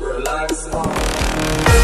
Relax.